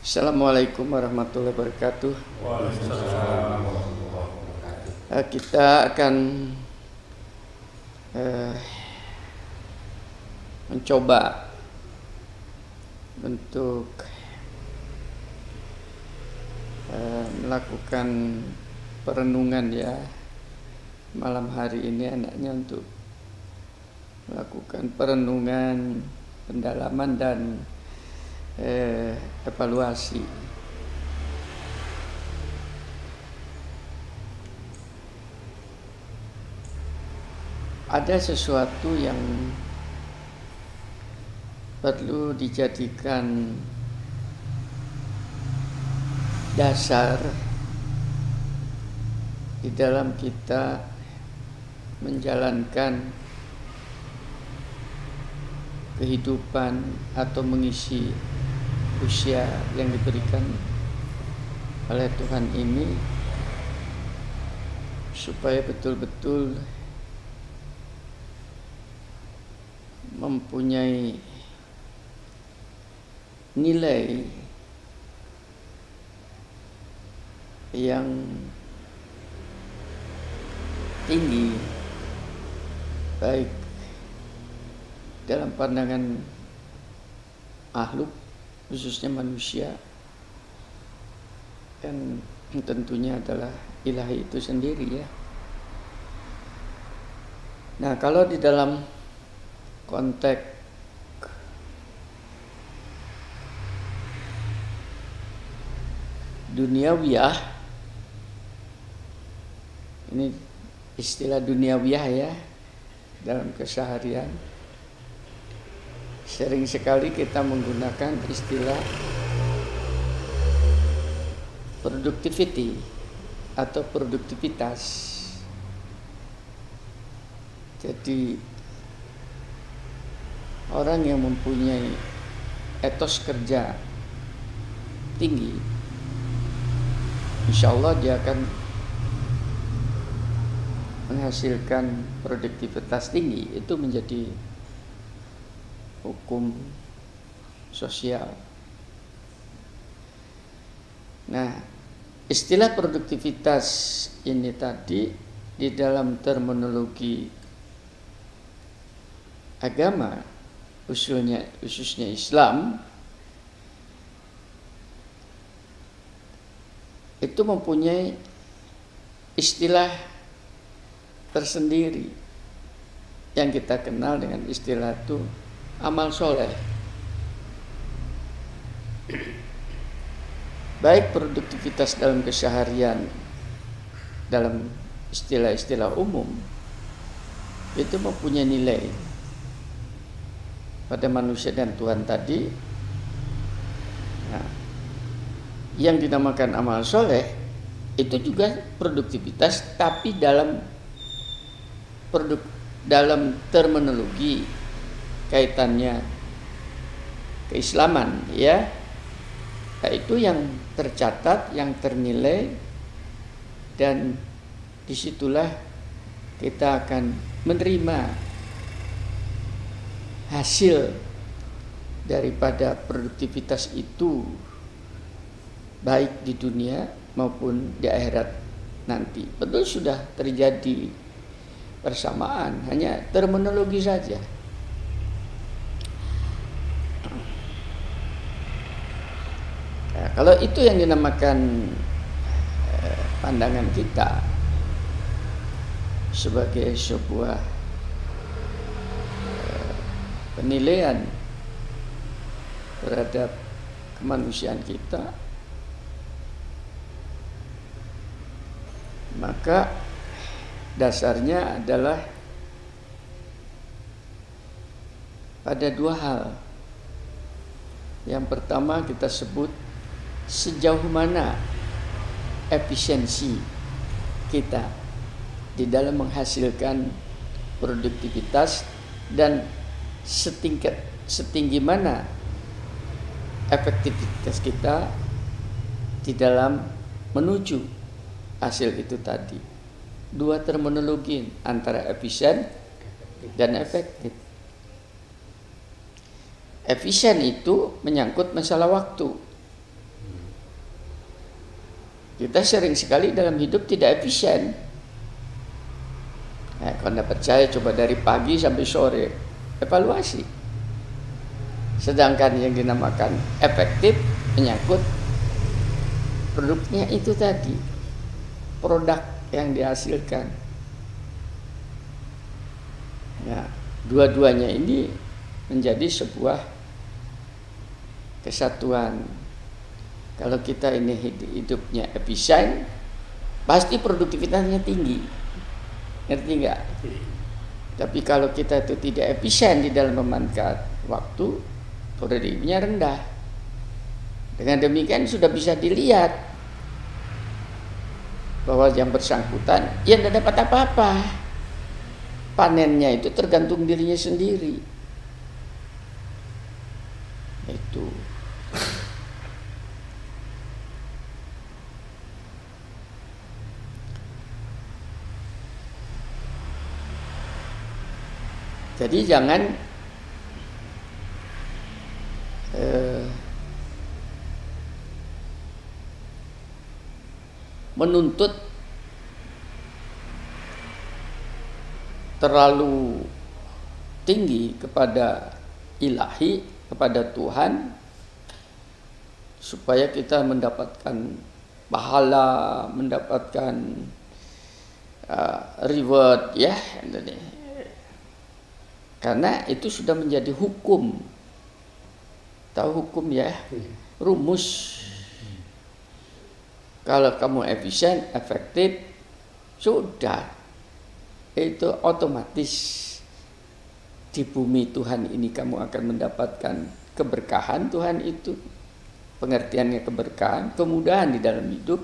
Assalamualaikum warahmatullahi wabarakatuh. Eh, kita akan eh, mencoba untuk eh, melakukan perenungan ya malam hari ini anaknya untuk melakukan perenungan pendalaman dan eh, evaluasi. Ada sesuatu yang perlu dijadikan dasar di dalam kita menjalankan kehidupan atau mengisi usia yang diberikan oleh Tuhan ini supaya betul-betul mempunyai nilai yang tinggi baik dalam pandangan makhluk khususnya manusia dan tentunya adalah ilahi itu sendiri ya. Nah kalau di dalam konteks duniawiyah ini istilah duniawiyah ya dalam keseharian Sering sekali kita menggunakan istilah productivity atau produktivitas. Jadi orang yang mempunyai etos kerja tinggi, insya Allah dia akan menghasilkan produktivitas tinggi itu menjadi hukum sosial. Nah, istilah produktivitas ini tadi di dalam terminologi agama usulnya khususnya Islam itu mempunyai istilah tersendiri yang kita kenal dengan istilah itu amal soleh. Baik produktivitas dalam keseharian, dalam istilah-istilah umum, itu mempunyai nilai pada manusia dan Tuhan tadi. Nah, yang dinamakan amal soleh itu juga produktivitas, tapi dalam produk dalam terminologi kaitannya keislaman ya nah, itu yang tercatat yang ternilai dan di situlah kita akan menerima hasil daripada produktivitas itu baik di dunia maupun di akhirat nanti. Betul sudah terjadi persamaan, hanya terminologi saja. Kalau itu yang dinamakan eh, pandangan kita sebagai sebuah eh, penilaian terhadap kemanusiaan kita maka dasarnya adalah pada dua hal. Yang pertama kita sebut sejauh mana efisiensi kita di dalam menghasilkan produktivitas dan setingkat setinggi mana efektivitas kita di dalam menuju hasil itu tadi. Dua terminologi antara efisien dan efektif. Efisien itu menyangkut masalah waktu Kita sering sekali dalam hidup tidak efisien. Nah, kalau anda percaya coba dari pagi sampai sore evaluasi. Sedangkan yang dinamakan efektif menyangkut produknya itu tadi produk yang dihasilkan. Ya, dua-duanya ini menjadi sebuah kesatuan. Kalau kita ini hidupnya efisien, pasti produktivitasnya tinggi. Ngerti nggak? Tapi kalau kita itu tidak efisien di dalam memanfaatkan waktu, produktivitasnya rendah. Dengan demikian sudah bisa dilihat bahwa yang bersangkutan ya tidak dapat apa-apa. Panennya itu tergantung dirinya sendiri. Itu. Jadi jangan eh, menuntut terlalu tinggi kepada ilahi, kepada Tuhan supaya kita mendapatkan pahala, mendapatkan uh, reward ya. Karena itu sudah menjadi hukum. Tahu hukum ya? Rumus. Kalau kamu efisien, efektif, sudah. Itu otomatis di bumi Tuhan ini kamu akan mendapatkan keberkahan Tuhan itu. Pengertiannya keberkahan kemudahan di dalam hidup.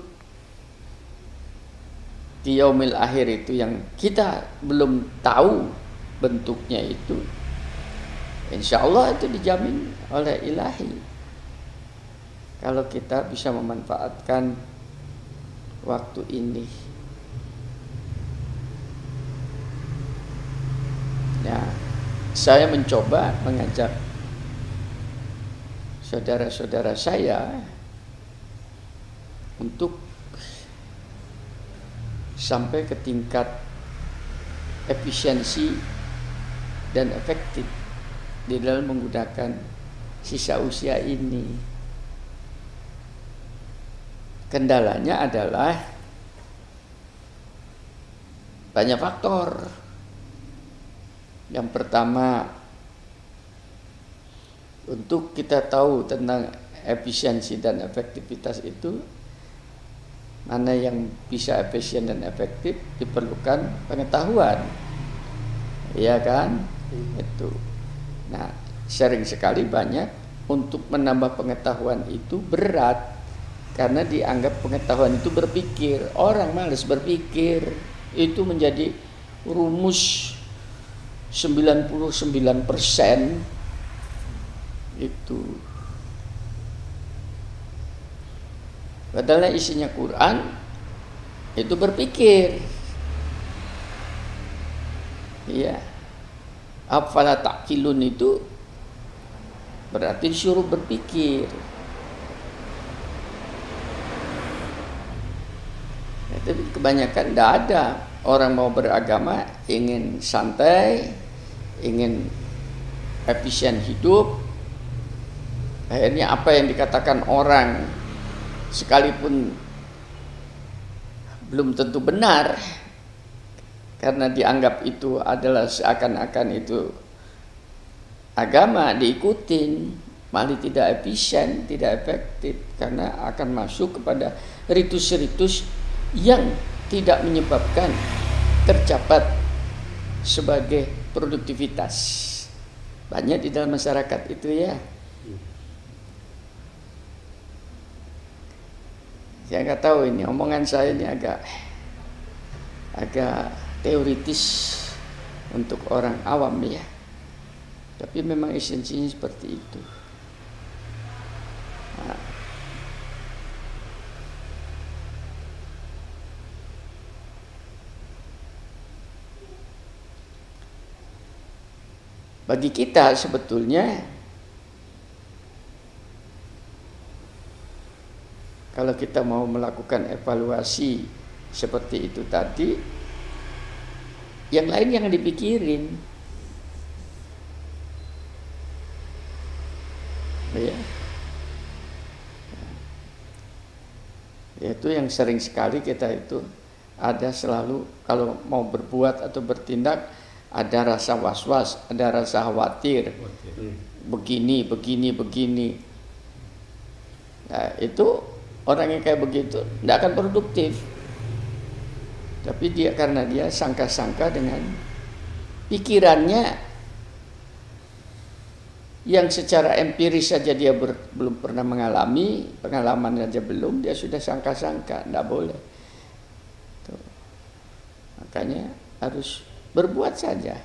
Di yaumil akhir itu yang kita belum tahu bentuknya itu insya Allah itu dijamin oleh ilahi kalau kita bisa memanfaatkan waktu ini. Ya, saya mencoba mengajak saudara-saudara saya untuk sampai ke tingkat efisiensi dan efektif di dalam menggunakan sisa usia ini. Kendalanya adalah banyak faktor. Yang pertama, untuk kita tahu tentang efisiensi dan efektivitas itu, mana yang bisa efisien dan efektif diperlukan pengetahuan. Iya kan? Itu. Nah, sering sekali banyak untuk menambah pengetahuan itu berat. Karena dianggap pengetahuan itu berpikir. Orang males berpikir. Itu menjadi rumus 99% itu. Padahal isinya Quran itu berpikir. Iya afala takilun itu berarti disuruh berpikir Tapi kebanyakan tidak ada orang mau beragama ingin santai, ingin efisien hidup. Akhirnya apa yang dikatakan orang sekalipun belum tentu benar karena dianggap itu adalah seakan-akan itu agama diikutin malah tidak efisien, tidak efektif karena akan masuk kepada ritus-ritus yang tidak menyebabkan tercapai sebagai produktivitas. Banyak di dalam masyarakat itu ya. Saya nggak tahu ini omongan saya ini agak agak teoritis untuk orang awam ya. Tapi memang esensinya seperti itu. Nah, Bagi kita sebetulnya kalau kita mau melakukan evaluasi seperti itu tadi yang lain yang dipikirin ya itu yang sering sekali kita itu ada selalu kalau mau berbuat atau bertindak ada rasa was-was, ada rasa khawatir. Begini, begini, begini. Nah, itu orang yang kayak begitu tidak akan produktif. Tapi dia karena dia sangka-sangka dengan pikirannya yang secara empiris saja dia ber, belum pernah mengalami, pengalaman saja belum, dia sudah sangka-sangka, tidak boleh. Tuh. Makanya harus berbuat saja.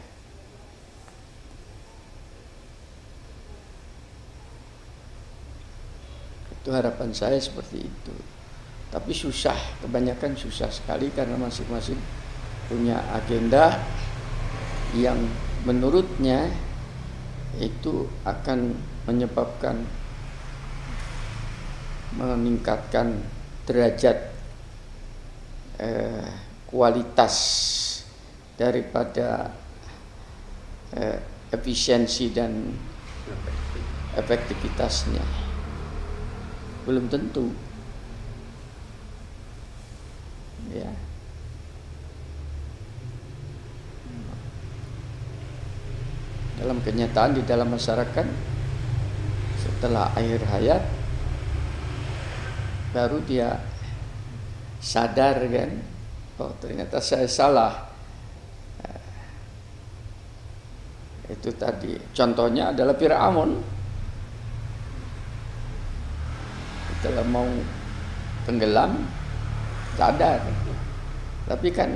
Itu harapan saya seperti itu. Tapi susah, kebanyakan susah sekali karena masing-masing punya agenda yang menurutnya itu akan menyebabkan meningkatkan derajat eh, kualitas daripada eh, efisiensi dan efektivitasnya. Belum tentu ya. Dalam kenyataan di dalam masyarakat setelah akhir hayat baru dia sadar kan oh ternyata saya salah. Itu tadi. Contohnya adalah Fir'aun. Setelah mau tenggelam sadar tapi kan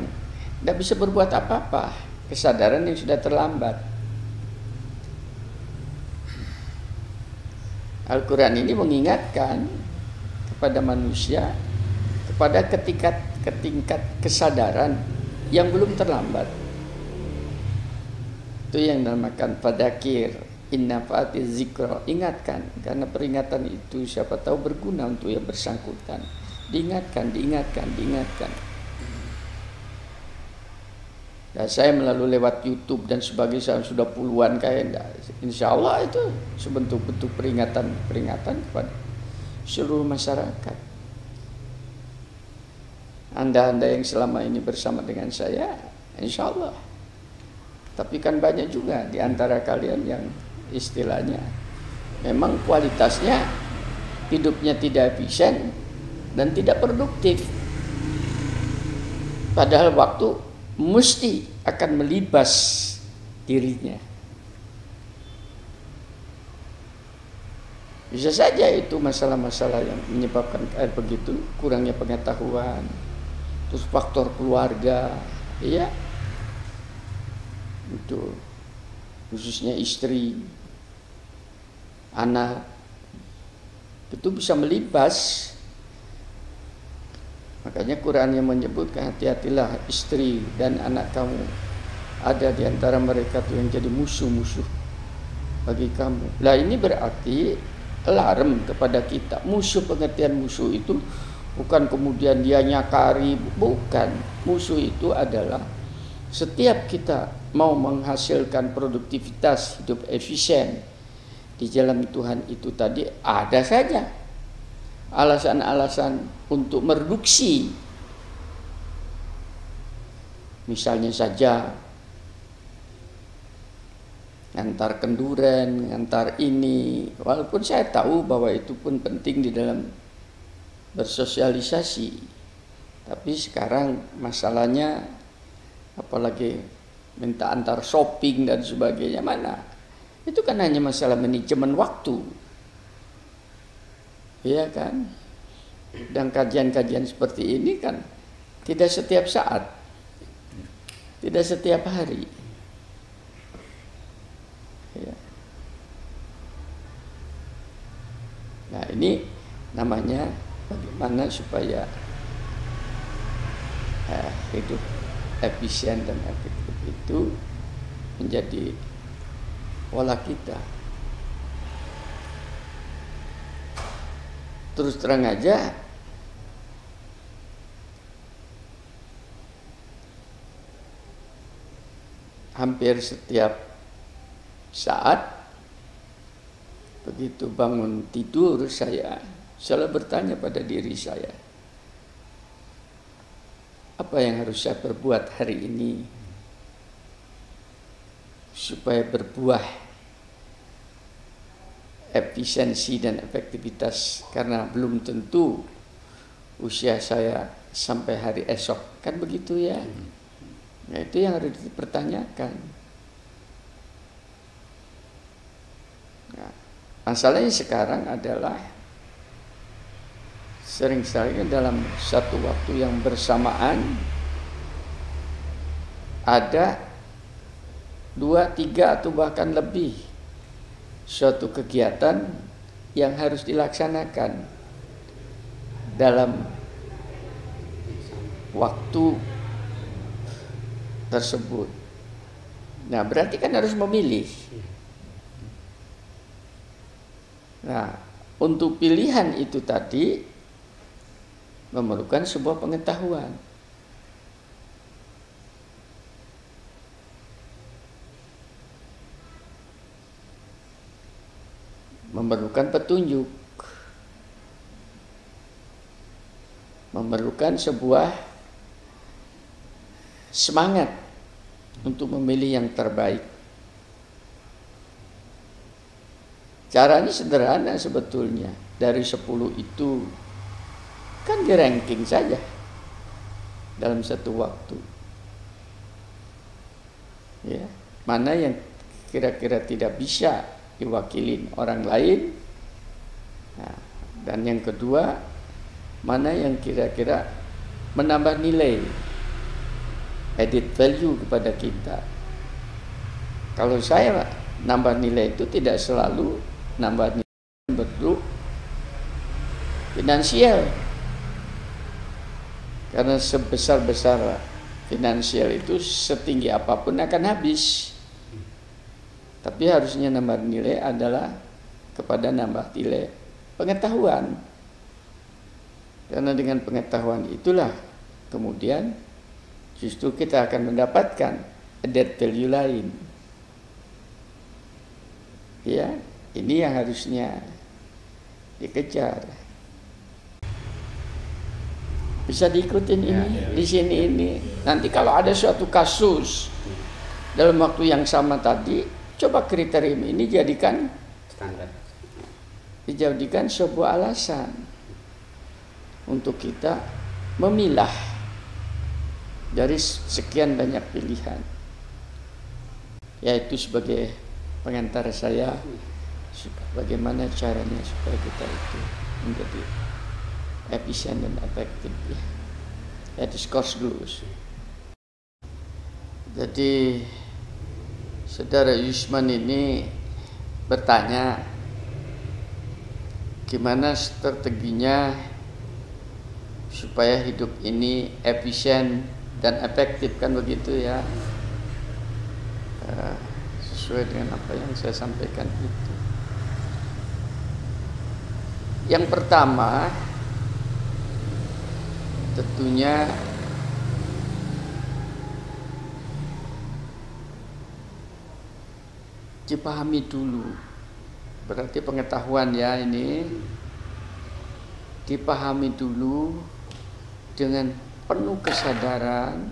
tidak bisa berbuat apa-apa. Kesadaran yang sudah terlambat. Al-Quran ini mengingatkan kepada manusia kepada ketika ketingkat kesadaran yang belum terlambat. Itu yang dinamakan fadakir inna fati zikro ingatkan karena peringatan itu siapa tahu berguna untuk yang bersangkutan diingatkan diingatkan diingatkan. Dan saya melalui lewat YouTube dan sebagainya sudah puluhan kayak insya Allah itu sebentuk-bentuk peringatan-peringatan kepada seluruh masyarakat. Anda-anda yang selama ini bersama dengan saya, insya Allah. Tapi kan banyak juga di antara kalian yang istilahnya memang kualitasnya hidupnya tidak efisien dan tidak produktif. Padahal waktu mesti akan melibas dirinya. Bisa saja itu masalah-masalah yang menyebabkan kayak begitu, kurangnya pengetahuan, terus faktor keluarga, iya, itu khususnya istri anak itu bisa melibas makanya Quran yang menyebutkan hati-hatilah istri dan anak kamu. Ada di antara mereka tuh yang jadi musuh-musuh bagi kamu. Lah ini berarti alarm kepada kita. Musuh pengertian musuh itu bukan kemudian dia nyakari. Bukan. Musuh itu adalah setiap kita mau menghasilkan produktivitas hidup efisien di jalan Tuhan itu tadi ada saja alasan-alasan untuk mereduksi. Misalnya saja antar kenduren, antar ini. Walaupun saya tahu bahwa itu pun penting di dalam bersosialisasi. Tapi sekarang masalahnya apalagi minta antar shopping dan sebagainya mana? Itu kan hanya masalah manajemen waktu iya kan dan kajian-kajian seperti ini kan tidak setiap saat tidak setiap hari ya. nah ini namanya bagaimana supaya eh, hidup efisien dan efektif itu menjadi pola kita. terus terang aja. Hampir setiap saat begitu bangun tidur saya selalu bertanya pada diri saya apa yang harus saya perbuat hari ini supaya berbuah efisiensi dan efektivitas karena belum tentu usia saya sampai hari esok. Kan begitu ya? Nah, itu yang harus dipertanyakan. Nah, masalahnya sekarang adalah sering sekali dalam satu waktu yang bersamaan ada dua, tiga atau bahkan lebih suatu kegiatan yang harus dilaksanakan dalam waktu tersebut. Nah, berarti kan harus memilih. Nah, untuk pilihan itu tadi memerlukan sebuah pengetahuan. Memerlukan petunjuk. Memerlukan sebuah semangat untuk memilih yang terbaik. Caranya sederhana sebetulnya. Dari 10 itu Kan di ranking saja dalam satu waktu. Ya, mana yang kira-kira tidak bisa diwakilin orang lain. Nah, dan yang kedua, mana yang kira-kira menambah nilai edit value kepada kita. Kalau saya nambah nilai itu tidak selalu nambah nilai bentuk finansial karena sebesar-besar finansial itu setinggi apa pun akan habis. Tapi harusnya nambah nilai adalah kepada nambah nilai pengetahuan. Karena dengan pengetahuan itulah kemudian justru kita akan mendapatkan added value lain. Ya, ini yang harusnya dikejar. Bisa diikutin ya, ini ya. di sini ini. Nanti kalau ada suatu kasus dalam waktu yang sama tadi, coba kriteria ini jadikan standar. Dijadikan sebuah alasan untuk kita memilah dari sekian banyak pilihan. Yaitu sebagai pengantar saya bagaimana caranya supaya kita itu menjadi efisien dan efektif ya. Ya diskors dulu. Jadi saudara Yusman ini bertanya gimana strateginya supaya hidup ini efisien dan efektif? Kan begitu ya. Eh, sesuai dengan apa yang saya sampaikan itu. Yang pertama tentunya dipahami dulu berarti pengetahuan ya ini dipahami dulu dengan penuh kesadaran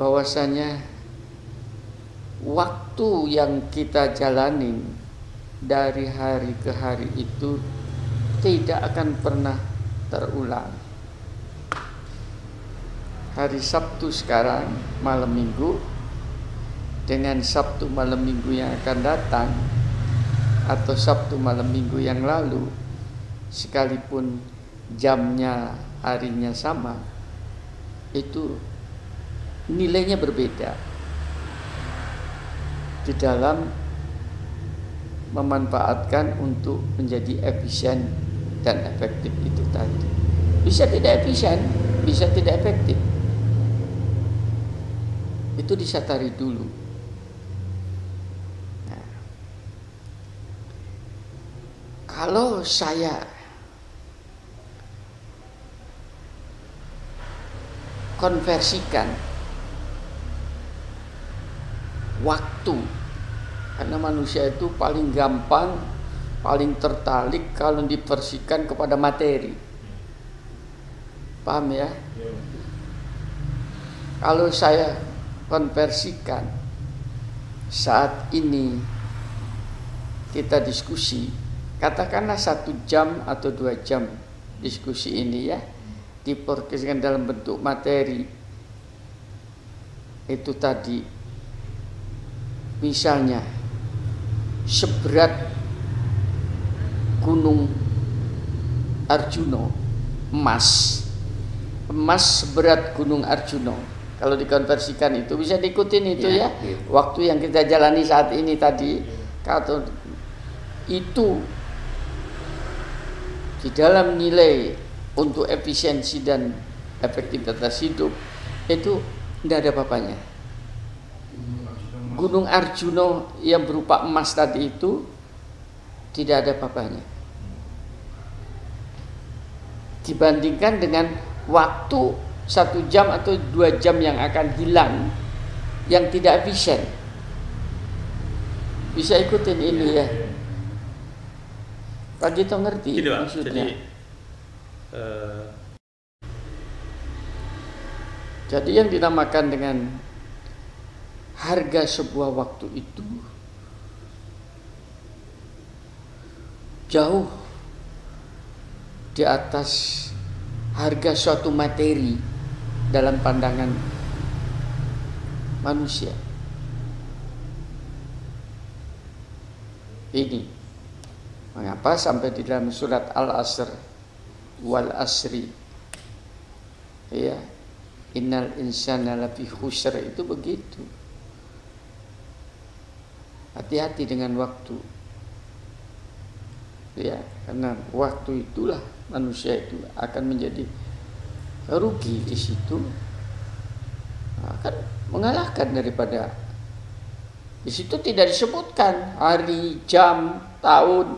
bahwasanya waktu yang kita jalani dari hari ke hari itu tidak akan pernah terulang. Hari Sabtu sekarang malam Minggu dengan Sabtu malam Minggu yang akan datang atau Sabtu malam Minggu yang lalu sekalipun jamnya harinya sama itu nilainya berbeda di dalam memanfaatkan untuk menjadi efisien dan efektif itu tadi. Bisa tidak efisien, bisa tidak efektif. Itu disatari dulu. Kalau saya konversikan waktu karena manusia itu paling gampang paling tertarik kalau diversikan kepada materi. Paham ya? Kalau saya konversikan saat ini kita diskusi katakanlah satu jam atau dua jam diskusi ini ya diporkeskan dalam bentuk materi. Itu tadi. Misalnya seberat gunung Arjuno emas. Emas seberat gunung Arjuno kalau dikonversikan itu bisa diikutin itu ya, ya. Gitu. waktu yang kita jalani saat ini tadi kalau itu di dalam nilai untuk efisiensi dan efektivitas hidup itu tidak ada apa-apanya. Gunung Arjuno yang berupa emas tadi itu tidak ada apa-apanya. Dibandingkan dengan waktu satu jam atau dua jam yang akan hilang yang tidak efisien. Bisa ikutin ini ya. Pak Gito ngerti gitu, maksudnya. Jadi uh, jadi yang dinamakan dengan harga sebuah waktu itu jauh di atas harga suatu materi dalam pandangan manusia. Ini mengapa sampai di dalam surat Al-Asr wal asri ya Innal insana lafi khusr itu begitu. Hati-hati dengan waktu. Ya, karena waktu itulah manusia itu akan menjadi rugi di situ. Akan mengalahkan daripada di situ tidak disebutkan hari, jam, tahun,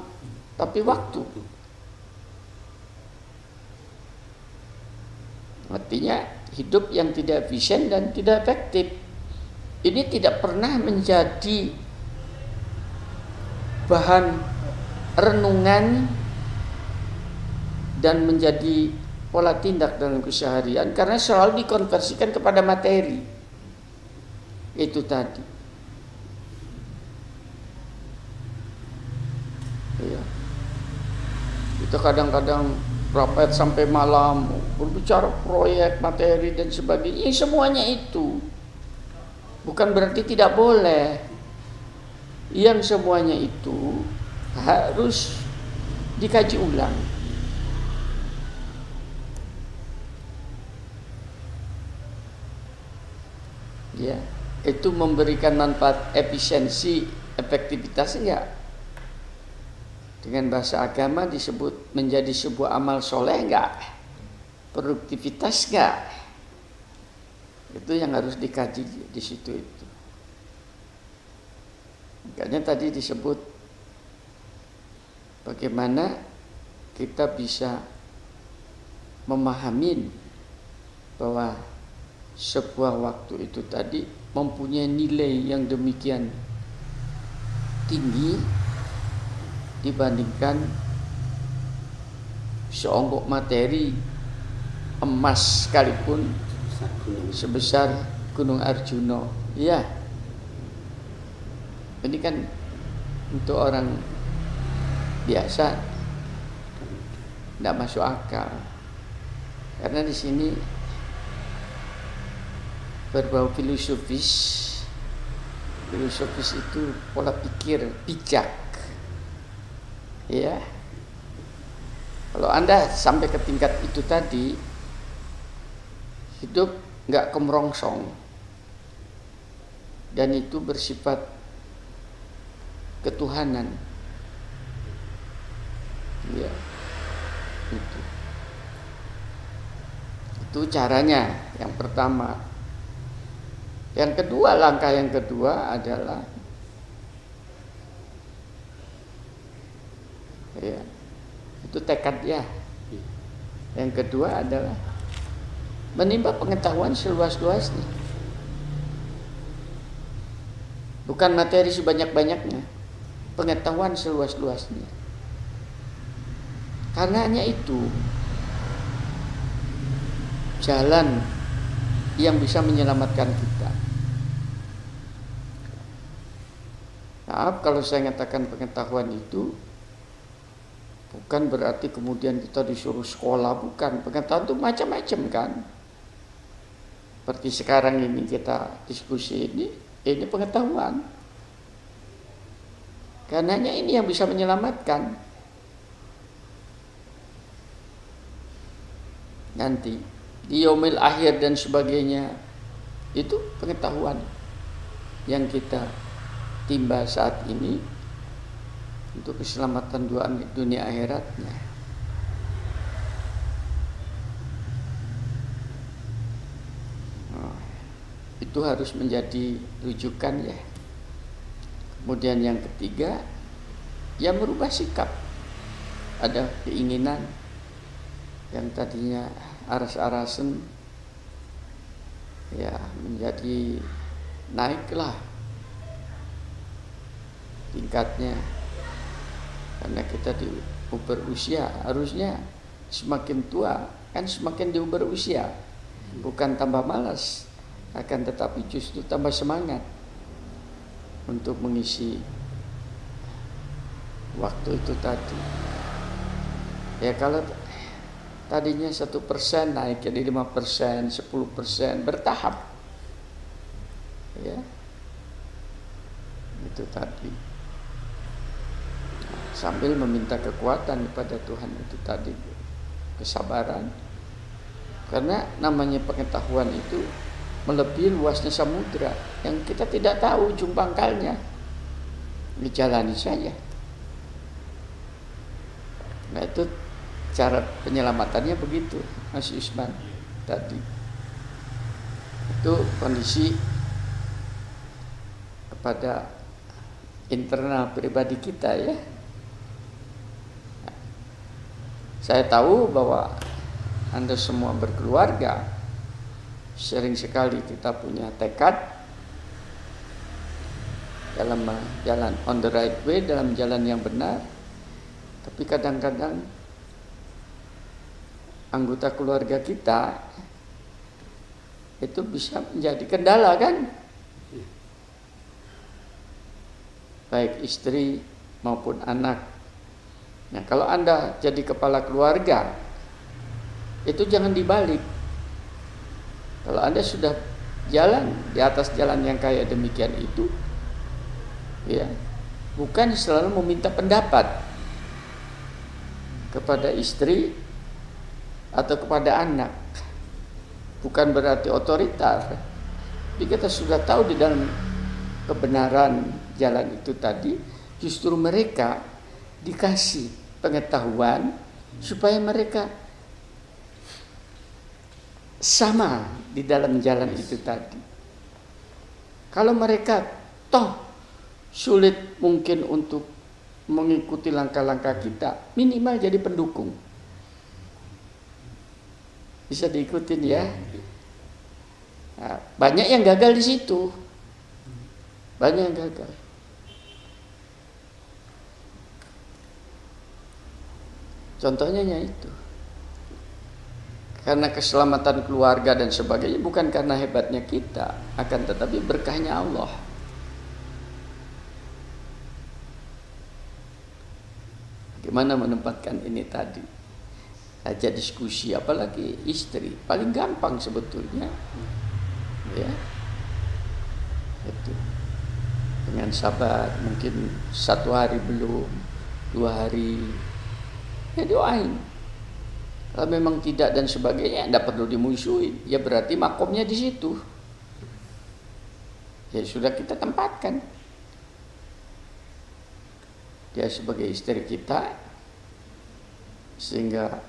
tapi waktu. Artinya hidup yang tidak efisien dan tidak efektif. Ini tidak pernah menjadi bahan renungan dan menjadi pola tindak dalam keseharian karena selalu dikonversikan kepada materi. Itu tadi. Ya. Kita kadang-kadang rapat sampai malam, berbicara proyek, materi dan sebagainya. Semuanya itu bukan berarti tidak boleh. Yang semuanya itu harus dikaji ulang. Ya, itu memberikan manfaat efisiensi, efektivitas enggak? Dengan bahasa agama disebut menjadi sebuah amal soleh enggak? Produktivitas enggak? Itu yang harus dikaji di situ itu. Makanya tadi disebut bagaimana kita bisa memahami bahwa sebuah waktu itu tadi mempunyai nilai yang demikian tinggi dibandingkan seonggok materi emas sekalipun sebesar Gunung Arjuno. Ya. Ini kan untuk orang biasa tidak masuk akal. Karena di sini berbau filosofis. Filosofis itu pola pikir bijak ya. Kalau anda sampai ke tingkat itu tadi hidup nggak kemerongsong dan itu bersifat ketuhanan. Ya. Itu. Itu caranya yang pertama. Yang kedua langkah yang kedua adalah ya itu tekad ya yang kedua adalah menimba pengetahuan seluas-luasnya Bukan materi sebanyak-banyaknya, pengetahuan seluas-luasnya. Karena hanya itu jalan yang bisa menyelamatkan kita. Maaf kalau saya mengatakan pengetahuan itu bukan berarti kemudian kita disuruh sekolah, bukan. Pengetahuan itu macam-macam kan. Seperti sekarang ini kita diskusi ini, ini pengetahuan. Karena hanya ini yang bisa menyelamatkan. Nanti di yaumil akhir dan sebagainya itu pengetahuan yang kita timba saat ini untuk keselamatan dunia akhiratnya. Oh, itu harus menjadi rujukan ya. Kemudian yang ketiga, ya merubah sikap. Ada keinginan yang tadinya aras-arasan ya menjadi naiklah tingkatnya karena kita di berusia harusnya semakin tua kan semakin di berusia bukan tambah malas akan tetapi justru tambah semangat untuk mengisi waktu itu tadi. Ya kalau tadinya satu persen naik jadi lima persen, sepuluh persen bertahap, ya. Itu tadi sambil meminta kekuatan kepada Tuhan itu tadi. Kesabaran. Karena namanya pengetahuan itu melebihi luasnya samudra yang kita tidak tahu ujung pangkalnya dijalani saja. Nah itu cara penyelamatannya begitu Mas Yusman tadi. Itu kondisi kepada internal pribadi kita ya saya tahu bahwa anda semua berkeluarga sering sekali kita punya tekad dalam jalan on the right way dalam jalan yang benar. Tapi kadang-kadang anggota keluarga kita itu bisa menjadi kendala kan? Baik istri maupun anak nah kalau anda jadi kepala keluarga itu jangan dibalik. Kalau anda sudah jalan di atas jalan yang kayak demikian itu ya bukan selalu meminta pendapat kepada istri atau kepada anak. Bukan berarti otoriter tapi kita sudah tahu di dalam kebenaran jalan itu tadi justru mereka dikasih pengetahuan supaya mereka sama di dalam jalan itu tadi kalau mereka toh sulit mungkin untuk mengikuti langkah-langkah kita minimal jadi pendukung bisa diikutin ya. Nah, banyak yang gagal di situ. Banyak yang gagal. Contohnya ya itu. Karena keselamatan keluarga dan sebagainya bukan karena hebatnya kita, akan tetapi berkahnya Allah. Gimana menempatkan ini tadi? ajak diskusi apalagi istri paling gampang sebetulnya ya itu dengan sabar mungkin satu hari belum dua hari ya doain kalau memang tidak dan sebagainya tidak perlu dimusuhi ya berarti makomnya di situ ya sudah kita tempatkan dia sebagai istri kita sehingga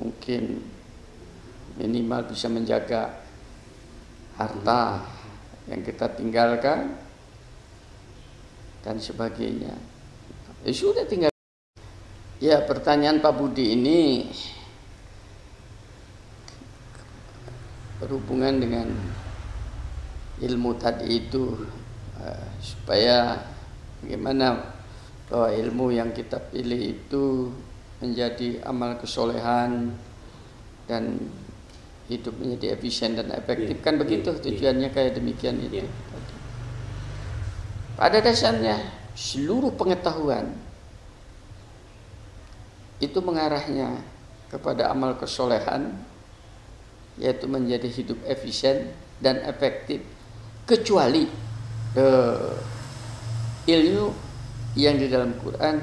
mungkin minimal bisa menjaga harta yang kita tinggalkan dan sebagainya. Ya sudah tinggal. Ya pertanyaan Pak Budi ini berhubungan dengan ilmu tadi itu uh, supaya bagaimana bahwa ilmu yang kita pilih itu menjadi amal kesolehan dan hidup menjadi efisien dan efektif yeah, kan begitu yeah, tujuannya yeah. kayak demikian itu. Pada dasarnya seluruh pengetahuan itu mengarahnya kepada amal kesolehan yaitu menjadi hidup efisien dan efektif kecuali uh, ilmu yang di dalam Quran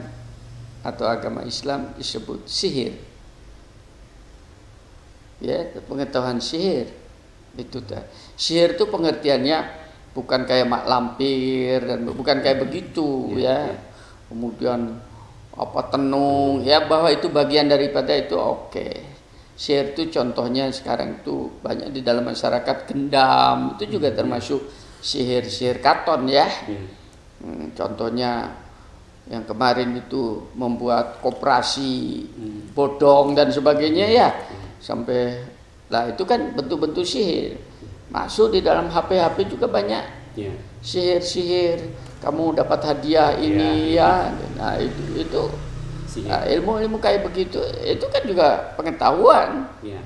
atau agama Islam disebut sihir. Ya, pengetahuan sihir itu dah. Sihir itu pengertiannya bukan kayak mak lampir dan bukan kayak begitu ya. ya. Kemudian apa tenung ya bahwa itu bagian daripada itu oke. Okay. Sihir itu contohnya sekarang itu banyak di dalam masyarakat gendam itu juga termasuk sihir-sihir katon ya. Iya. Hmm, contohnya yang kemarin itu membuat koperasi hmm. bodong dan sebagainya ya sampai lah itu kan bentuk-bentuk sihir masuk di dalam HP-HP juga banyak yeah. sihir-sihir kamu dapat hadiah ini yeah. ya. Nah itu itu. Nah, ilmu-ilmu kayak begitu itu kan juga pengetahuan. Yeah.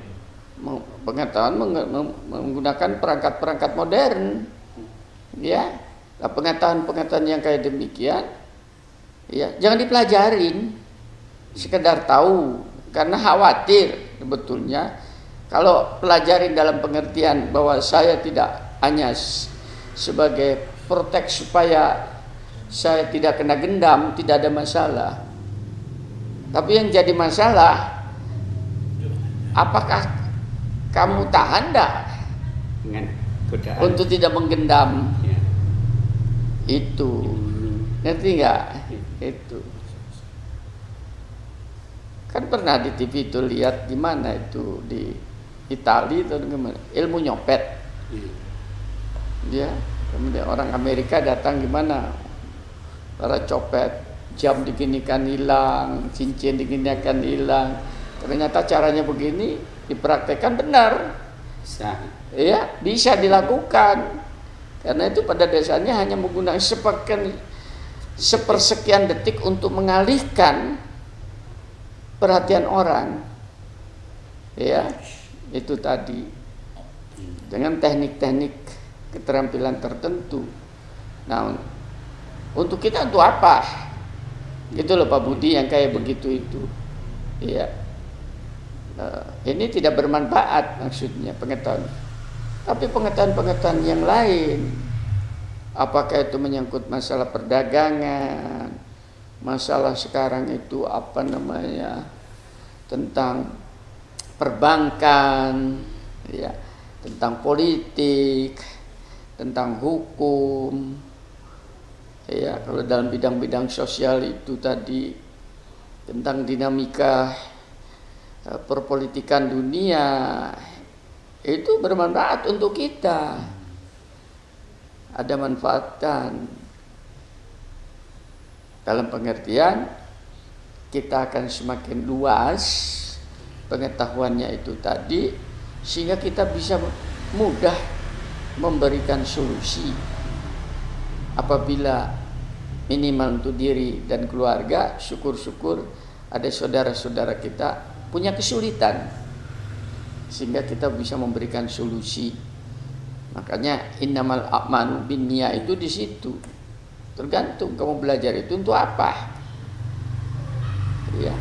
pengetahuan menggunakan perangkat-perangkat modern. Ya nah, pengetahuan-pengetahuan yang kayak demikian Ya, jangan dipelajarin. Sekedar tahu. Karena khawatir sebetulnya kalau pelajarin dalam pengertian bahwa saya tidak hanya sebagai protek supaya saya tidak kena gendam, tidak ada masalah. Tapi yang jadi masalah apakah kamu tahan dah untuk tidak menggendam? Ya. Itu. Ngerti nggak? itu kan pernah di TV itu lihat di mana itu di Italia atau gimana ilmu nyopet ya kemudian orang Amerika datang gimana? Para copet jam diginikan hilang cincin diginikan hilang. Ternyata caranya begini dipraktekkan benar. Bisa. Ya bisa dilakukan. Karena itu pada dasarnya hanya menggunakan sepakan sepersekian detik untuk mengalihkan perhatian orang. Ya, itu tadi. Dengan teknik-teknik keterampilan tertentu. Nah, untuk kita untuk apa? Gitu loh Pak Budi yang kayak begitu itu. Iya. Nah, ini tidak bermanfaat maksudnya pengetahuan. Tapi pengetahuan-pengetahuan yang lain apakah itu menyangkut masalah perdagangan, masalah sekarang itu apa namanya tentang perbankan, ya, tentang politik, tentang hukum, ya kalau dalam bidang-bidang sosial itu tadi tentang dinamika eh, perpolitikan dunia itu bermanfaat untuk kita. Ada manfaatan. Dalam pengertian kita akan semakin luas pengetahuannya itu tadi sehingga kita bisa mudah memberikan solusi apabila minimal untuk diri dan keluarga syukur-syukur ada saudara-saudara kita punya kesulitan sehingga kita bisa memberikan solusi Makanya innamal a'malu binnia itu di situ. Tergantung kamu belajar itu untuk apa. Ya.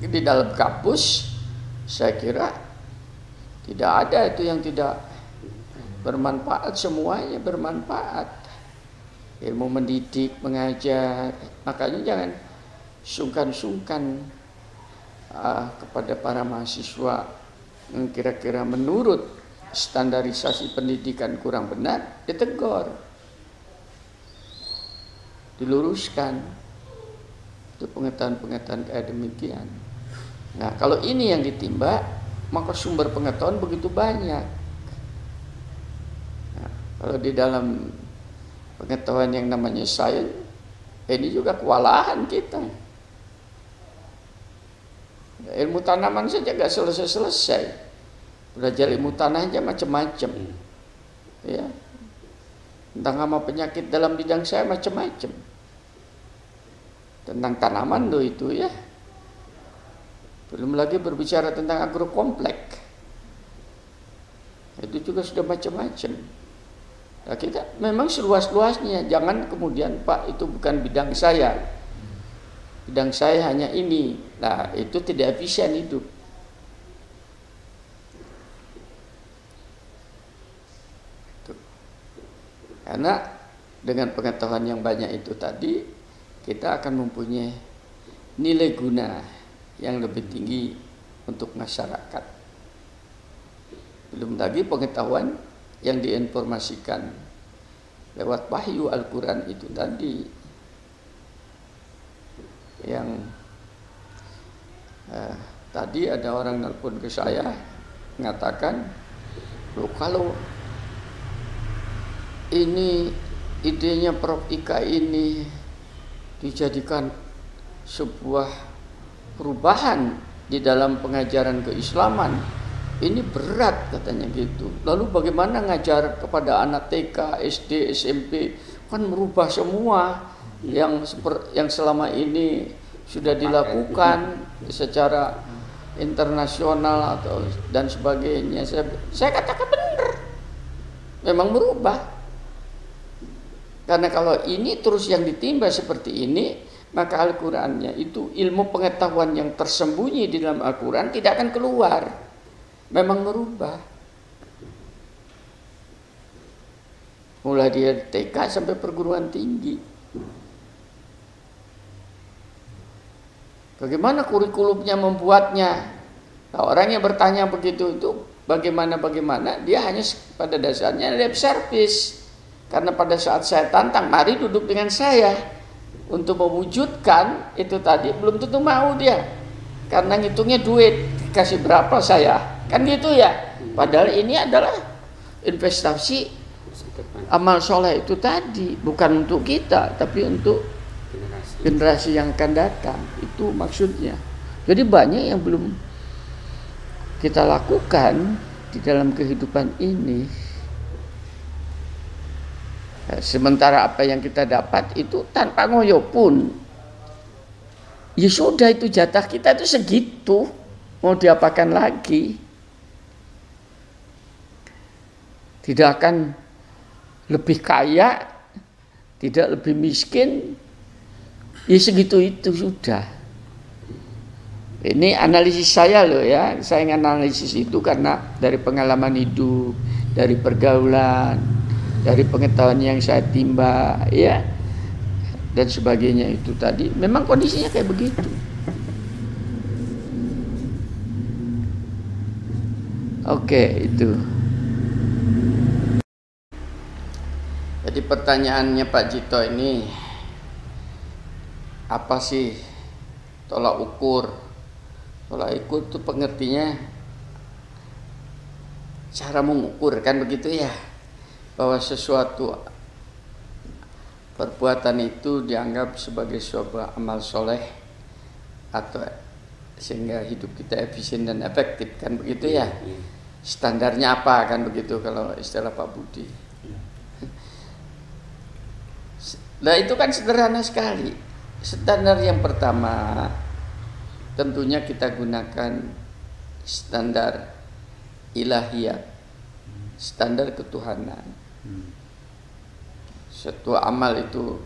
Di dalam kampus saya kira tidak ada itu yang tidak bermanfaat semuanya bermanfaat. Ilmu mendidik, mengajar, makanya jangan sungkan-sungkan uh, kepada para mahasiswa kira-kira menurut standarisasi pendidikan kurang benar, ditegur. Diluruskan. Itu pengetahuan-pengetahuan kayak demikian. Nah, kalau ini yang ditimba, maka sumber pengetahuan begitu banyak. Nah, kalau di dalam pengetahuan yang namanya sains, ini juga kewalahan kita. Ilmu tanaman saja gak selesai-selesai. Belajar ilmu tanah aja macam-macam. ya tentang hama penyakit dalam bidang saya macam-macam tentang tanaman loh itu ya belum lagi berbicara tentang agrokomplek. Itu juga sudah macam-macam. Nah, kita memang seluas-luasnya. Jangan kemudian Pak itu bukan bidang saya. Bidang saya hanya ini. Nah itu tidak efisien hidup. Karena dengan pengetahuan yang banyak itu tadi kita akan mempunyai nilai guna yang lebih tinggi untuk masyarakat. Belum lagi pengetahuan yang diinformasikan lewat wahyu Al-Quran itu tadi yang eh, tadi ada orang nelpon ke saya mengatakan loh kalau ini idenya Prof Ika ini dijadikan sebuah perubahan di dalam pengajaran keislaman. Ini berat katanya gitu. Lalu bagaimana ngajar kepada anak TK SD SMP kan merubah semua yang yang selama ini sudah dilakukan secara internasional atau dan sebagainya. Saya saya katakan benar. Memang berubah karena kalau ini terus yang ditimba seperti ini, maka Al-Qur'annya itu ilmu pengetahuan yang tersembunyi di dalam Al-Qur'an tidak akan keluar. Memang merubah. Mulai dia TK sampai perguruan tinggi. Bagaimana kurikulumnya membuatnya? Nah, orang yang bertanya begitu itu bagaimana bagaimana dia hanya pada dasarnya lip service karena pada saat saya tantang, mari duduk dengan saya untuk mewujudkan itu tadi belum tentu mau dia. Karena ngitungnya duit, kasih berapa saya. Kan gitu ya. Padahal ini adalah investasi amal soleh itu tadi bukan untuk kita tapi untuk generasi, generasi yang akan datang itu maksudnya jadi banyak yang belum kita lakukan di dalam kehidupan ini Sementara apa yang kita dapat itu tanpa ngoyo pun. Ya sudah itu jatah kita itu segitu. Mau diapakan lagi? Tidak akan lebih kaya, tidak lebih miskin. Ya segitu itu sudah. Ini analisis saya loh ya. Saya analisis itu karena dari pengalaman hidup, dari pergaulan, dari pengetahuan yang saya timba ya dan sebagainya itu tadi. Memang kondisinya kayak begitu. Oke itu. Jadi pertanyaannya Pak Jito ini apa sih tolak ukur? Tolak ukur itu pengertinya cara mengukur kan begitu ya bahwa sesuatu perbuatan itu dianggap sebagai sebuah amal soleh atau sehingga hidup kita efisien dan efektif kan begitu ya? Iya. standarnya apa kan begitu kalau istilah Pak Budi? Nah itu kan sederhana sekali. Standar yang pertama tentunya kita gunakan standar ilahiyat standar ketuhanan satu amal itu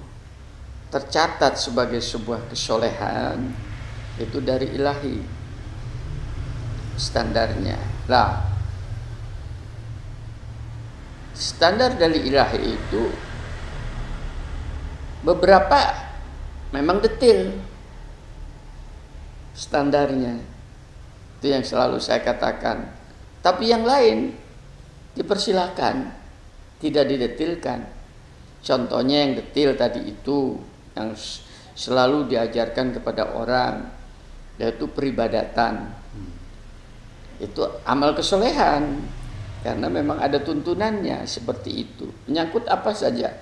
tercatat sebagai sebuah kesolehan itu dari ilahi standarnya. Lah standar dari ilahi itu beberapa memang detail standarnya. Itu yang selalu saya katakan. Tapi yang lain dipersilahkan tidak didetilkan. Contohnya yang detil tadi itu yang selalu diajarkan kepada orang yaitu peribadatan. Itu amal kesolehan karena memang ada tuntunannya seperti itu. Menyangkut apa saja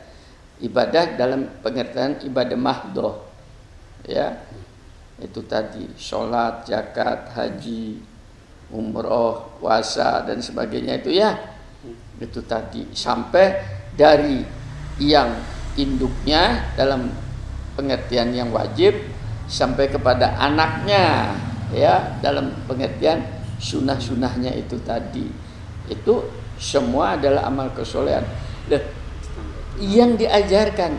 ibadah dalam pengertian ibadah mahdoh ya itu tadi sholat, zakat, haji, umroh, puasa dan sebagainya itu ya itu tadi. Sampai dari yang induknya dalam pengertian yang wajib sampai kepada anaknya ya dalam pengertian sunnah-sunnahnya itu tadi. Itu semua adalah amal kesolehan. Yang diajarkan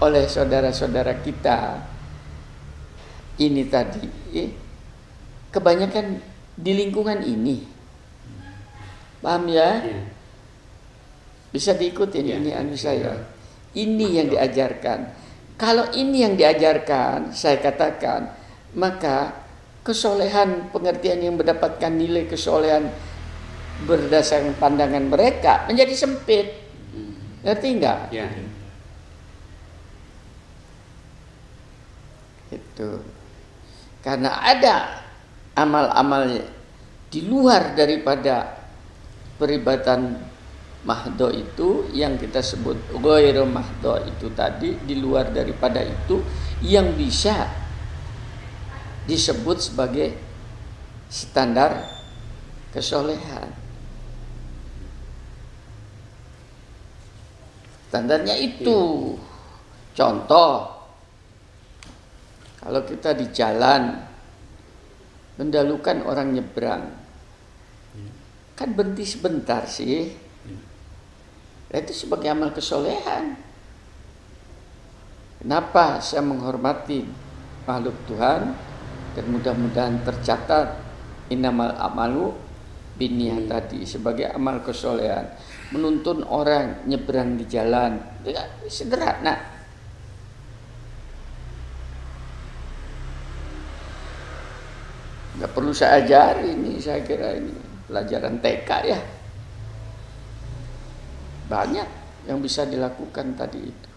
oleh saudara-saudara kita ini tadi eh, kebanyakan di lingkungan ini paham ya? Iya. bisa diikuti ya, ini anu saya. Ini yang diajarkan. Kalau ini yang diajarkan saya katakan maka kesolehan pengertian yang mendapatkan nilai kesolehan berdasarkan pandangan mereka menjadi sempit. Ngerti enggak ya. itu karena ada amal-amal di luar daripada peribatan mahdo itu yang kita sebut ghairu mahdo itu tadi di luar daripada itu yang bisa disebut sebagai standar kesolehan. Standarnya itu. Contoh kalau kita di jalan mendalukan orang nyebrang, kan berhenti sebentar sih. Itu sebagai amal kesolehan. Kenapa saya menghormati makhluk Tuhan dan mudah-mudahan tercatat inamal amalu biniyah tadi sebagai amal kesolehan. Menuntun orang nyebrang di jalan. Sederhana. Nggak perlu saya ajari ini saya kira ini pelajaran TK ya. Banyak yang bisa dilakukan tadi itu.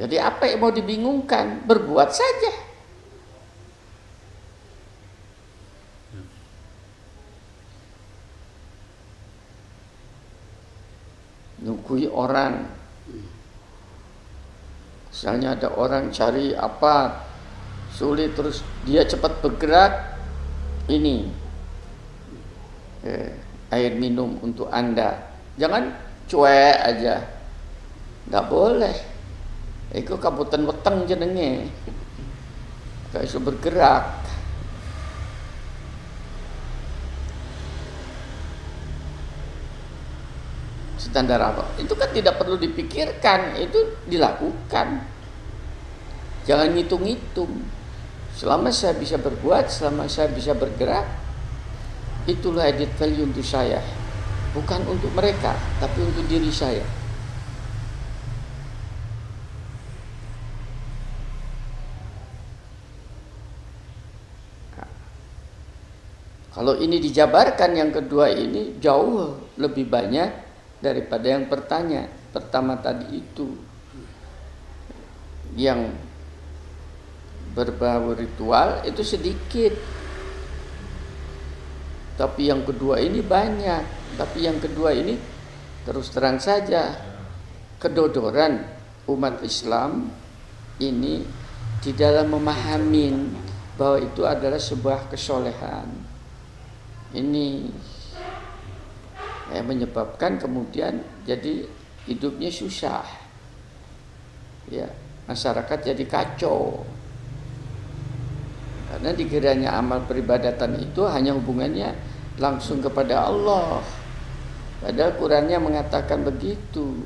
Jadi apa yang mau dibingungkan? Berbuat saja. Nunggu orang. Misalnya ada orang cari apa sulit terus dia cepat bergerak ini. Eh, air minum untuk anda. Jangan cuek aja. Nggak boleh. Itu kabutan weteng jenenge. Kayak iso bergerak. Standar apa? Itu kan tidak perlu dipikirkan itu dilakukan. Jangan ngitung-ngitung Selama saya bisa berbuat, selama saya bisa bergerak, itulah edit value untuk saya. Bukan untuk mereka, tapi untuk diri saya. Kalau ini dijabarkan yang kedua ini jauh lebih banyak daripada yang pertanya. Pertama tadi itu yang berbau ritual itu sedikit. Tapi yang kedua ini banyak. Tapi yang kedua ini terus terang saja. Kedodoran umat Islam ini di dalam memahami bahwa itu adalah sebuah kesolehan. Ini yang menyebabkan kemudian jadi hidupnya susah. Ya masyarakat jadi kacau karena dikiranya amal peribadatan itu hanya hubungannya langsung kepada Allah. Padahal Qurannya mengatakan begitu.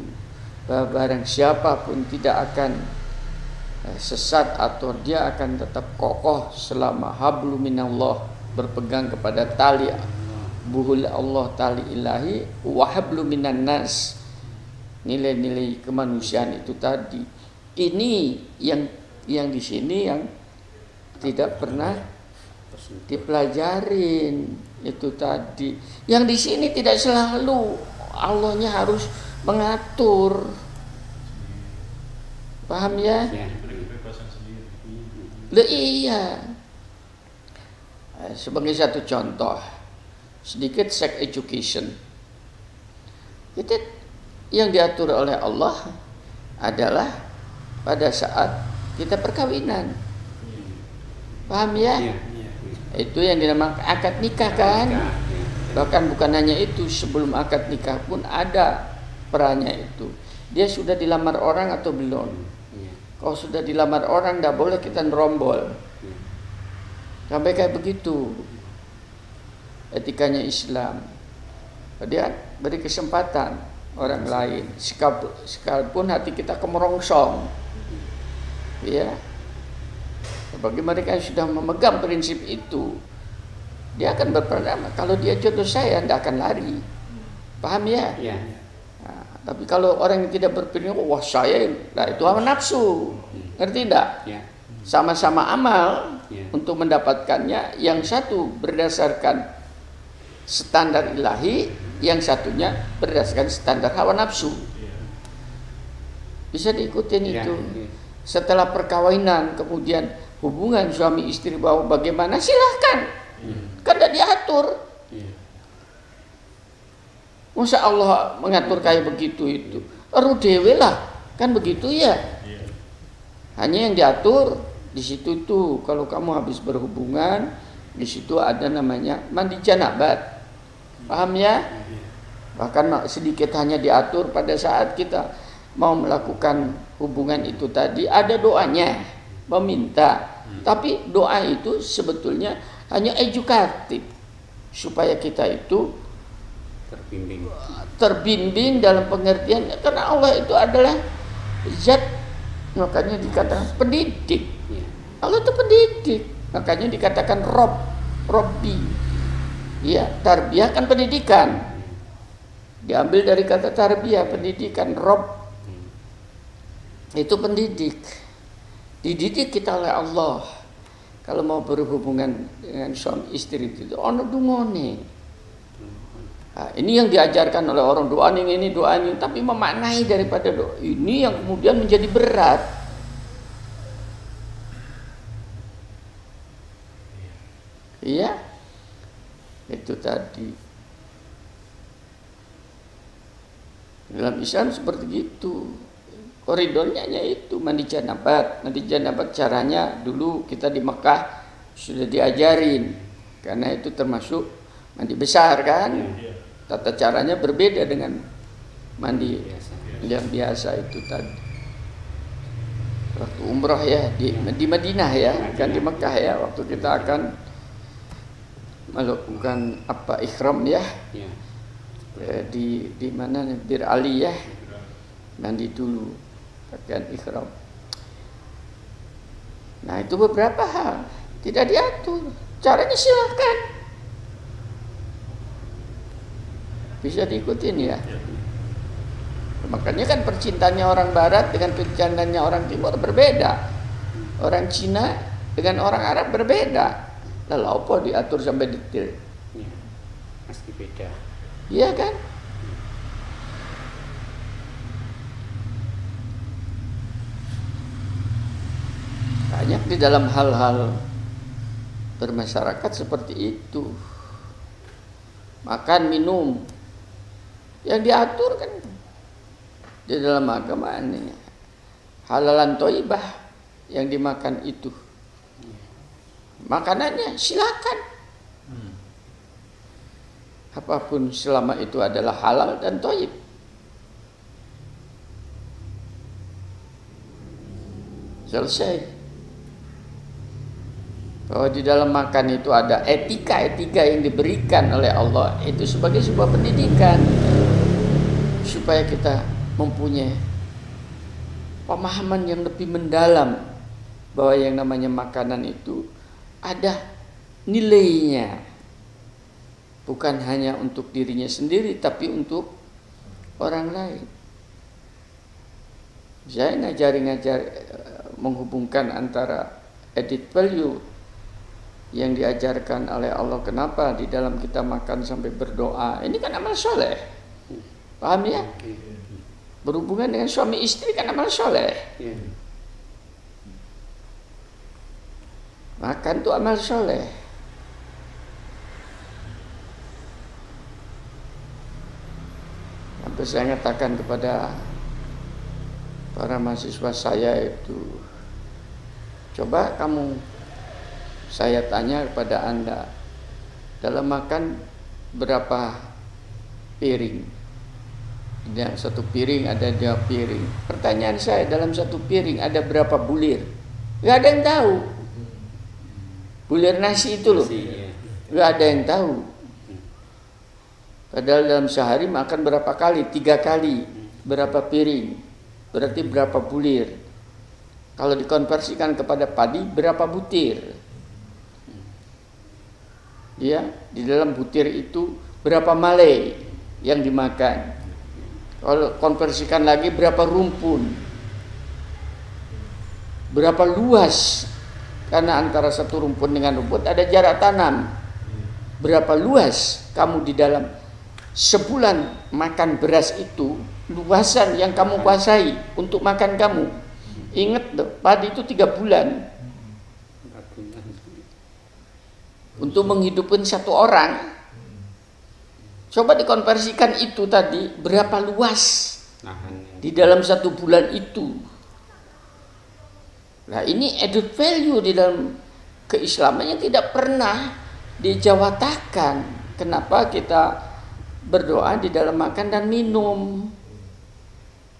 Bahwa barang siapa pun tidak akan eh, sesat atau dia akan tetap kokoh selama hablu minallah berpegang kepada tali buhul Allah tali ilahi wa minan nas nilai-nilai kemanusiaan itu tadi ini yang yang di sini yang tidak pernah dipelajarin itu tadi. Yang di sini tidak selalu Allahnya harus mengatur. Paham ya? ya. Le, iya. Eh, sebagai satu contoh, sedikit sex education. Itu yang diatur oleh Allah adalah pada saat kita perkawinan Paham ya? ya, ya, ya. Itu yang dinamakan akad nikah kan? Nikah, ya. Bahkan bukan hanya itu, sebelum akad nikah pun ada perannya itu. Dia sudah dilamar orang atau belum? Iya. Kalau sudah dilamar orang, tidak boleh kita nerombol. Iya. Sampai kayak begitu. Etikanya Islam. Dia beri kesempatan orang lain. Sekalipun, sekalipun hati kita kemerongsong. Ya. Bagi mereka yang sudah memegang prinsip itu, dia akan berperan. Kalau dia jodoh saya, tidak akan lari. Paham ya? Iya. Nah, tapi kalau orang yang tidak berpikir, wah saya, nah itu hawa nafsu, ngerti tidak? Iya. Sama-sama amal Iya. untuk mendapatkannya. Yang satu berdasarkan standar ilahi, yang satunya berdasarkan standar hawa nafsu. Bisa diikutin Iya. itu. Iya. Setelah perkawinan, kemudian hubungan suami istri bahwa bagaimana silahkan, kan tidak diatur. Iya. Masa Allah mengatur kayak begitu itu? Ru dewe lah, kan begitu ya. Hanya yang diatur di situ tuh kalau kamu habis berhubungan di situ ada namanya mandi janabat. Paham ya? Bahkan sedikit hanya diatur pada saat kita mau melakukan hubungan itu tadi ada doanya meminta. Tapi doa itu sebetulnya hanya edukatif supaya kita itu Terbimbing. terbimbing dalam pengertian karena Allah itu adalah zat makanya dikatakan pendidik. Iya. Allah itu pendidik makanya dikatakan Rob Robbi. Ya tarbiyah kan pendidikan. Diambil dari kata tarbiyah pendidikan Rob. Itu pendidik dididik kita oleh Allah kalau mau berhubungan dengan suami istri itu ono dungone Nah, ini yang diajarkan oleh orang doa ini, ini doa ini, tapi memaknai daripada doa ini yang kemudian menjadi berat. Iya, itu tadi. Dalam Islam seperti itu. Koridornya hanya itu mandi janabat. Mandi janabat caranya dulu kita di Mekah sudah diajarin karena itu termasuk mandi besar kan. Tata caranya berbeda dengan mandi Biasa. yang biasa itu tadi. Waktu umrah ya di, di Madinah ya, kan di Mekah ya waktu kita akan melakukan apa ikhram ya Iya. eh, di di mana? Bir Ali ya mandi dulu pakaian ikhram. Nah itu beberapa hal tidak diatur. Caranya silahkan bisa diikutin ya. Makanya kan percintaannya orang Barat dengan percintaannya orang Timur berbeda. Orang Cina dengan orang Arab berbeda. Lalu apa diatur sampai detail? Iya. Pasti beda. Iya kan? Banyak di dalam hal-hal bermasyarakat seperti itu. Makan, minum. Yang diatur kan di dalam agama ini. Halalan toibah yang dimakan itu. Makanannya silakan. Apa pun selama itu adalah halal dan toib. Selesai. Bahwa di dalam makan itu ada etika-etika yang diberikan oleh Allah. Itu sebagai sebuah pendidikan. Supaya kita mempunyai pemahaman yang lebih mendalam. Bahwa yang namanya makanan itu ada nilainya. Bukan hanya untuk dirinya sendiri tapi untuk orang lain. Saya ngajari ngajar eh, menghubungkan antara edit value yang diajarkan oleh Allah kenapa di dalam kita makan sampai berdoa? Ini kan amal soleh. Paham ya? Berhubungan dengan suami istri kan amal soleh. Makan itu amal soleh. Sampai saya katakan kepada para mahasiswa saya itu coba kamu saya tanya kepada anda dalam makan berapa piring. Yang satu piring ada dua piring. Pertanyaan saya dalam satu piring ada berapa bulir? Gak ada yang tahu. Bulir nasi itu loh. Nasi, ya. Gak ada yang tahu. Padahal dalam sehari makan berapa kali? Tiga kali. Berapa piring? Berarti berapa bulir? Kalau dikonversikan kepada padi, berapa butir? Ya, di dalam butir itu berapa male yang dimakan? Kalau konversikan lagi berapa rumpun? Berapa luas? Karena antara satu rumpun dengan rumput ada jarak tanam. Berapa luas kamu di dalam sebulan makan beras itu luasan yang kamu kuasai untuk makan kamu. Ingat padi itu tiga bulan Empat bulan. Untuk menghidupkan satu orang. Coba dikonversikan itu tadi berapa luas di dalam satu bulan itu. Nah ini added value di dalam keislaman yang tidak pernah dijawatakan. Kenapa kita berdoa di dalam makan dan minum?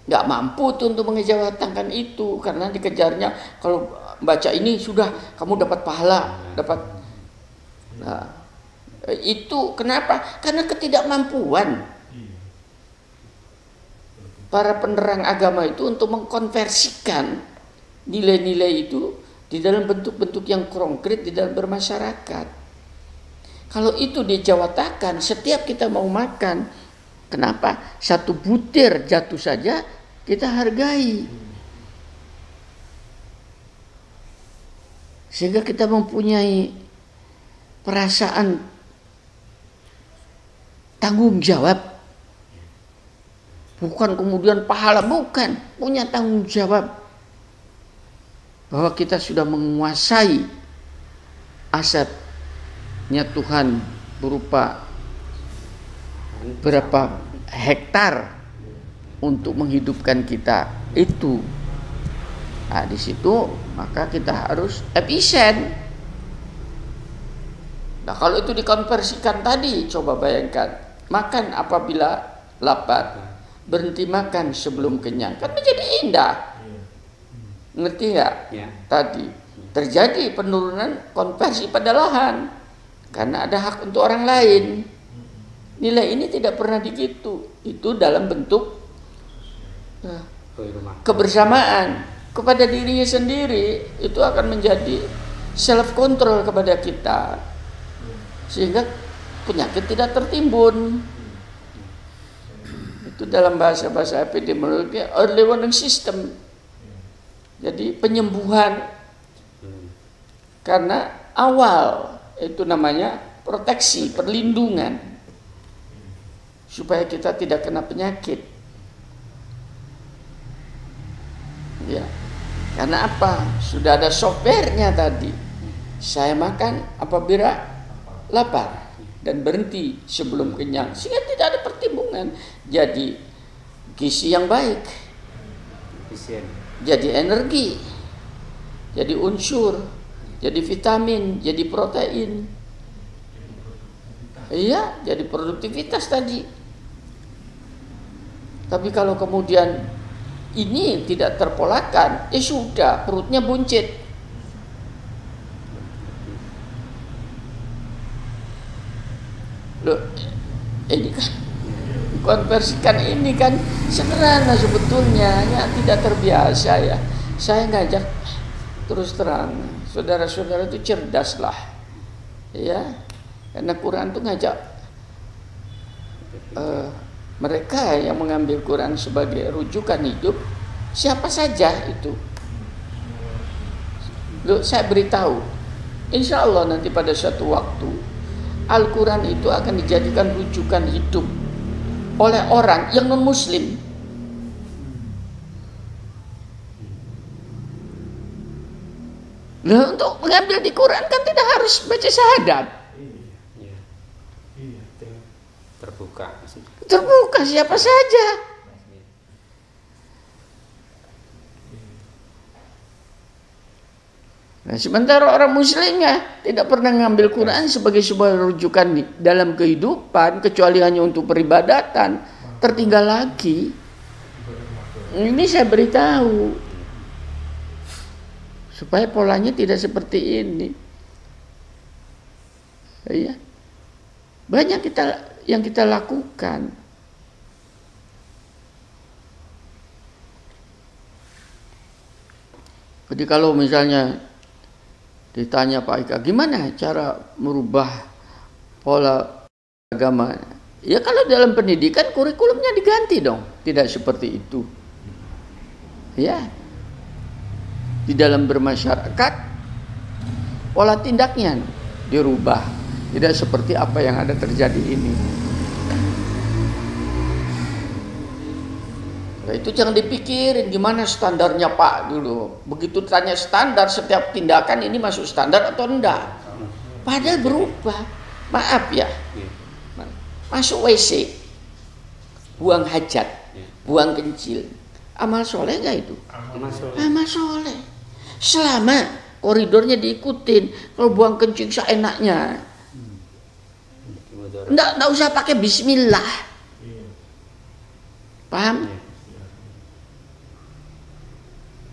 Nggak mampu tuh untuk mengejawatakan itu karena dikejarnya kalau baca ini sudah kamu dapat pahala, dapat. Nah, itu kenapa? Karena ketidakmampuan para penerang agama itu untuk mengkonversikan nilai-nilai itu di dalam bentuk-bentuk yang konkret di dalam bermasyarakat. Kalau itu dijawatakan setiap kita mau makan, kenapa? Satu butir jatuh saja kita hargai. Sehingga kita mempunyai perasaan tanggung jawab. Bukan kemudian pahala, bukan. Punya tanggung jawab bahwa kita sudah menguasai asetnya Tuhan berupa berapa hektar untuk menghidupkan kita itu. Nah, di situ maka kita harus efisien. Nah, kalau itu dikonversikan tadi, coba bayangkan, makan apabila lapar, berhenti makan sebelum kenyang, kan menjadi indah. Ngerti nggak? Ya. Tadi terjadi penurunan konversi pada lahan karena ada hak untuk orang lain. Nilai ini tidak pernah digitu. Itu dalam bentuk eh, kebersamaan kepada dirinya sendiri itu akan menjadi self control kepada kita sehingga penyakit tidak tertimbun. Itu dalam bahasa-bahasa epidemiologi early warning system. Jadi penyembuhan. Karena awal itu namanya proteksi perlindungan. Supaya kita tidak kena penyakit. Ya. Karena apa? Sudah ada softwarenya tadi. Saya makan apabila lapar dan berhenti sebelum kenyang sehingga tidak ada pertimbangan jadi gizi yang baik Efisien. jadi energi, jadi unsur, jadi vitamin, jadi protein. Iya, jadi produktivitas tadi. Tapi kalau kemudian ini tidak terpolakan, ya sudah perutnya buncit. Loh, ini kan konversikan ini kan sederhana sebetulnya ya tidak terbiasa ya. Saya ngajak terus terang saudara-saudara itu cerdas lah ya. Karena Quran itu ngajak eh, mereka yang mengambil Quran sebagai rujukan hidup siapa saja itu. Loh, saya beritahu insya Allah nanti pada suatu waktu Al-Quran itu akan dijadikan rujukan hidup oleh orang yang non muslim Nah, untuk mengambil di Quran kan tidak harus baca syahadat. Ya. Terbuka. Terbuka siapa saja. Nah, sementara orang muslimnya tidak pernah ngambil Quran sebagai sebuah rujukan di- dalam kehidupan kecuali hanya untuk peribadatan, tertinggal lagi. Ini saya beritahu supaya polanya tidak seperti ini. Iya. Banyak kita yang kita lakukan. Jadi kalau misalnya ditanya Pak Ika, gimana cara merubah pola agama? Ya kalau dalam pendidikan kurikulumnya diganti dong, tidak seperti itu. Ya. Di dalam bermasyarakat pola tindaknya dirubah, tidak seperti apa yang ada terjadi ini. Nah, itu jangan dipikirin gimana standarnya Pak dulu. Begitu tanya standar setiap tindakan ini masuk standar atau enggak. Padahal berubah. Maaf ya. Iya. Masuk WC. Buang hajat. Iya. Buang kencil. Amal soleh enggak itu? Amal soleh. Selama koridornya diikutin. Kalau buang kencing seenaknya. Enggak, enggak usah pakai bismillah. Paham?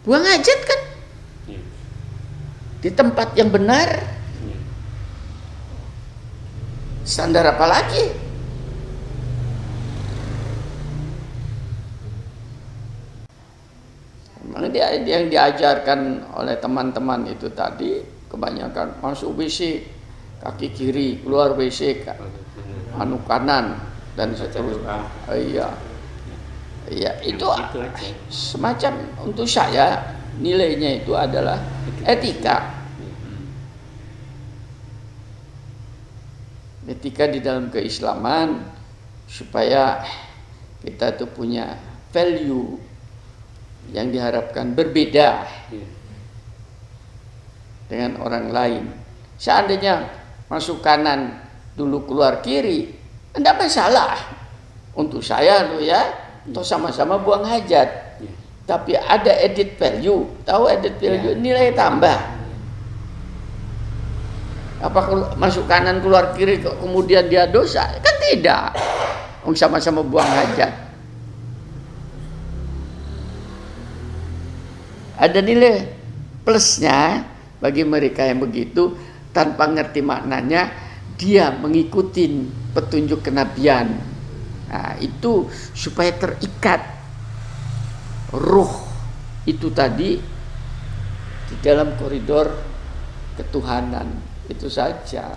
Buang hajat kan Iya. di tempat yang benar. Iya. Standar apa lagi? Memang dia yang diajarkan oleh teman-teman itu tadi kebanyakan masuk WC kaki kiri, keluar WC anu kanan dan seterusnya. Iya. Iya, itu Itu aja. semacam untuk saya nilainya itu adalah etika. Etika di dalam keislaman supaya kita tuh punya value yang diharapkan berbeda Iya. dengan orang lain. Seandainya masuk kanan dulu keluar kiri, tidak masalah. Untuk saya lo ya, untuk sama-sama buang hajat. Tapi ada edit value, tahu edit value Ya. nilai tambah. Apa masuk kanan keluar kiri kok kemudian dia dosa? Kan tidak. Sama-sama buang hajat. Ada nilai plusnya bagi mereka yang begitu tanpa ngerti maknanya dia mengikuti petunjuk kenabian. Nah, itu supaya terikat ruh itu tadi di dalam koridor ketuhanan. Itu saja